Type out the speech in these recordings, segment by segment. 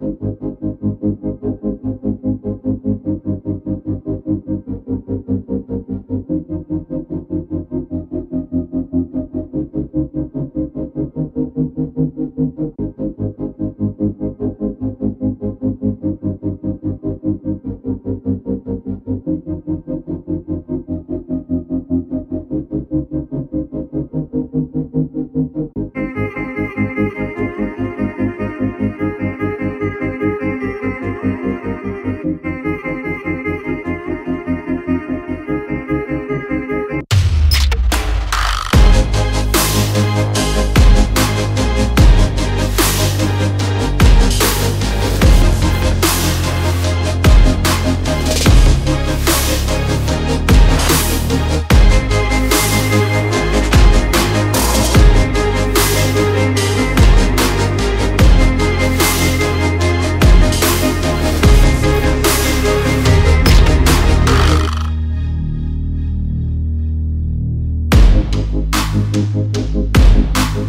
Thank you.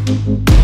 Thank